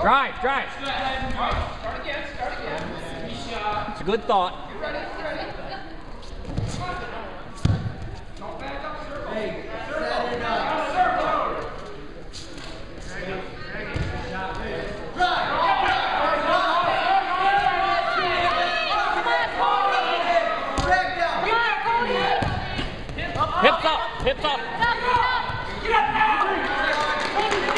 Drive, drive. Start again, start again. It's a good thought. Hips up, hips up. Get up, get up. Get up now.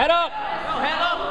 Head up! No, head up!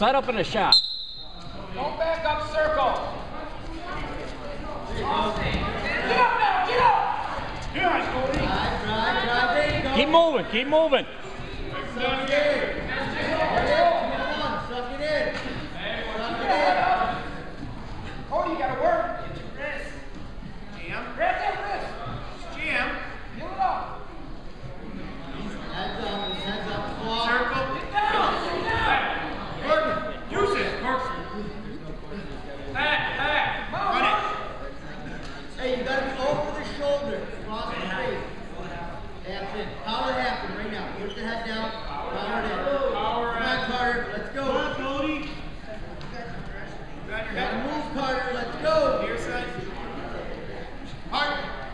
Set up in a shot. Go back up circle. Get up now, get up! Keep moving, keep moving.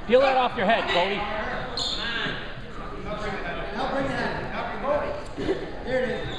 Peel that off your head, Cody. Help bring it out. help bring it out. There it is.